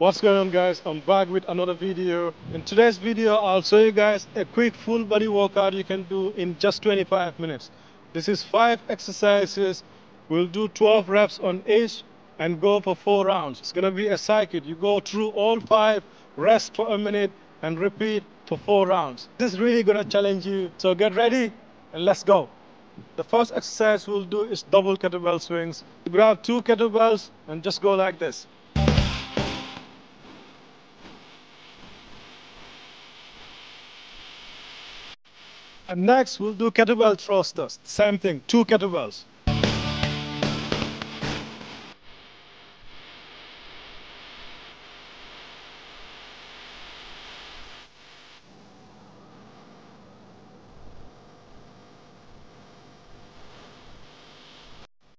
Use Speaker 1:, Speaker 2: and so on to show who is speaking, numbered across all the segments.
Speaker 1: What's going on guys? I'm back with another video. In today's video, I'll show you guys a quick full body workout you can do in just 25 minutes. This is five exercises. We'll do 12 reps on each and go for four rounds. It's gonna be a circuit You go through all five, rest for a minute and repeat for four rounds. This is really gonna challenge you. So get ready and let's go. The first exercise we'll do is double kettlebell swings. Grab two kettlebells and just go like this. And next we'll do kettlebell thrusters. Same thing, two kettlebells.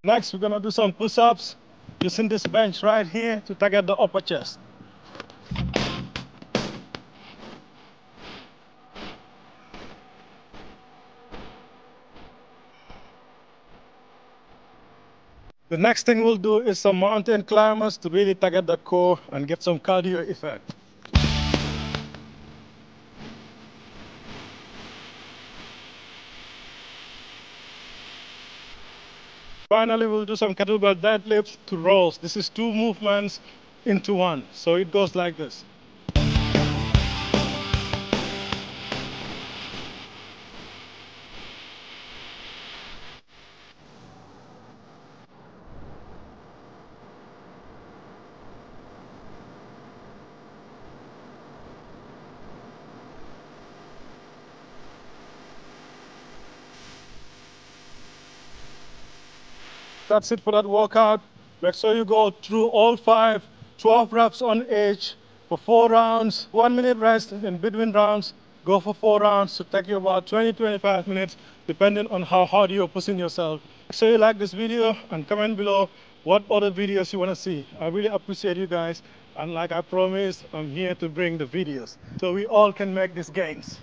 Speaker 1: Next, we're gonna do some push-ups using this bench right here to target the upper chest. The next thing we'll do is some mountain climbers to really target the core and get some cardio effect. Finally, we'll do some kettlebell deadlifts to rows. This is two movements into one. So it goes like this. That's it for that workout. Make sure you go through all five, 12 reps on each for four rounds, one minute rest in between rounds. Go for four rounds to take you about 20, 25 minutes, depending on how hard you're pushing yourself. So you like this video and comment below what other videos you want to see. I really appreciate you guys. And like I promised, I'm here to bring the videos so we all can make these gains.